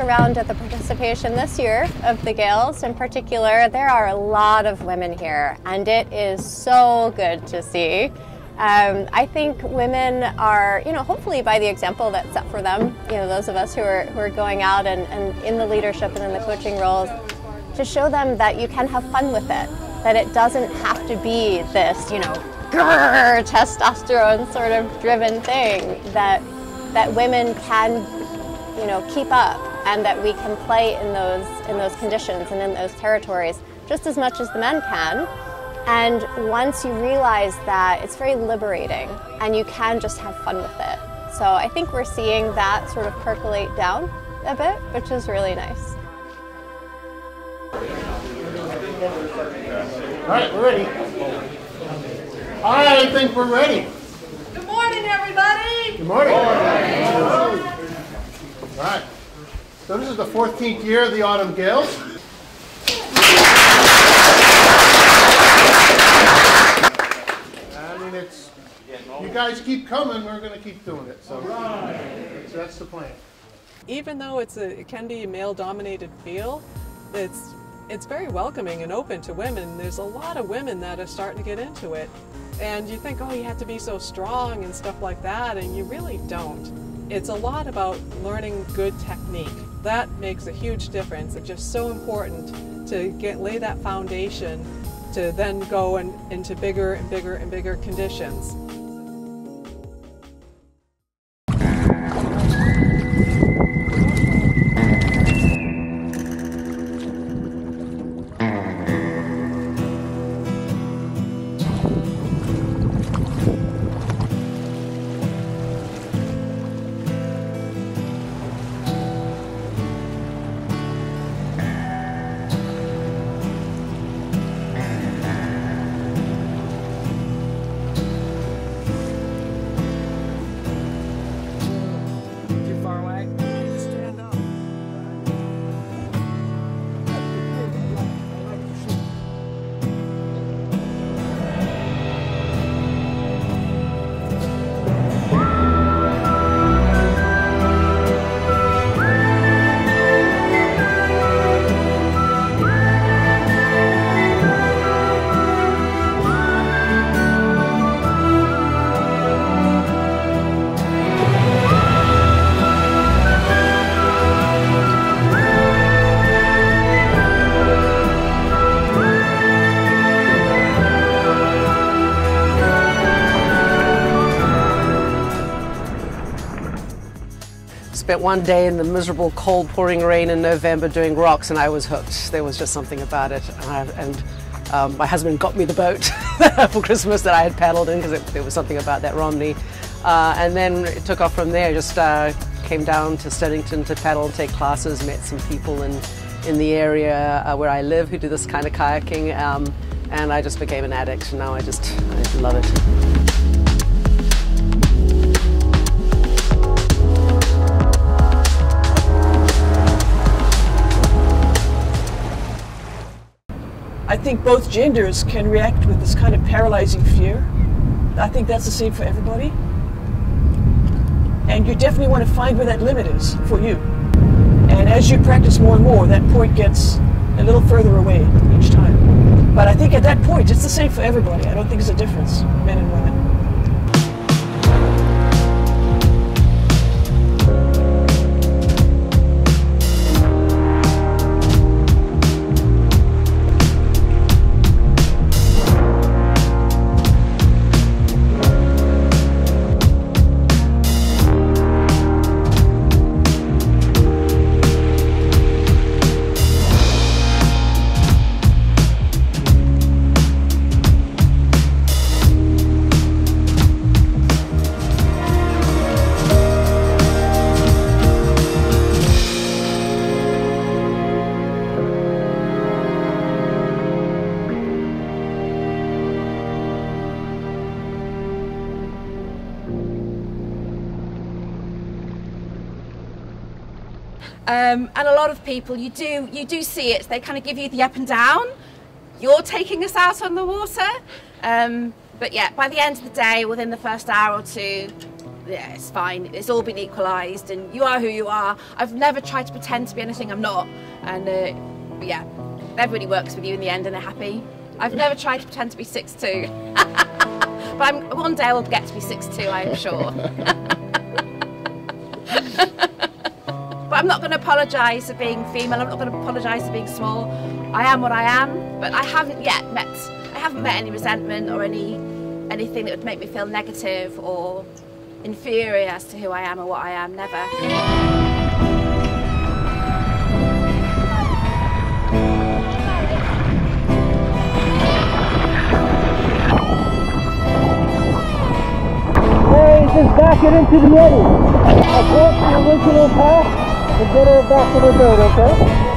around at the participation this year of the Gales in particular, there are a lot of women here, and it is so good to see. Um, I think women are, you know, hopefully by the example that's set for them, you know, those of us who are, who are going out and, and in the leadership and in the coaching roles, to show them that you can have fun with it, that it doesn't have to be this, you know, grrr, testosterone sort of driven thing, that, that women can you know, keep up and that we can play in those, in those conditions and in those territories just as much as the men can. And once you realize that, it's very liberating and you can just have fun with it. So I think we're seeing that sort of percolate down a bit, which is really nice. All right, we're ready. I think we're ready. Good morning, everybody. Good morning. Good morning. All right. So this is the 14th year of the Autumn Gales. I mean, it's, you guys keep coming, we're going to keep doing it. So that's, that's the plan. Even though it's a, it can be a male-dominated field, it's it's very welcoming and open to women. There's a lot of women that are starting to get into it. And you think, oh, you have to be so strong and stuff like that, and you really don't. It's a lot about learning good technique. That makes a huge difference. It's just so important to get lay that foundation to then go and, into bigger and bigger and bigger conditions. Spent one day in the miserable cold pouring rain in November doing rocks and I was hooked. There was just something about it. and um, my husband got me the boat for Christmas that I had paddled in because there was something about that Romany. Uh, and then it took off from there. Just uh, came down to Stonington to paddle and take classes, met some people in, in the area uh, where I live who do this kind of kayaking. Um, and I just became an addict. And now I just, I just love it. Think both genders can react with this kind of paralyzing fear. I think that's the same for everybody. And you definitely want to find where that limit is for you. And as you practice more and more, that point gets a little further away each time. But I think at that point, it's the same for everybody. I don't think there's a difference, men and women. Um, and a lot of people, you do, you do see it. They kind of give you the up and down. You're taking us out on the water. Um, but yeah, by the end of the day, within the first hour or two, yeah, it's fine. It's all been equalised, and you are who you are. I've never tried to pretend to be anything I'm not, and uh, yeah, everybody works with you in the end, and they're happy. I've never tried to pretend to be 6'2", but I'm, one day I will get to be 6'2", I'm sure. I'm not going to apologise for being female. I'm not going to apologise for being small. I am what I am, but I haven't yet met. I haven't met any resentment or any anything that would make me feel negative or inferior as to who I am or what I am. Never. Back it into the. I'll go the original path and get her back in her boat, okay?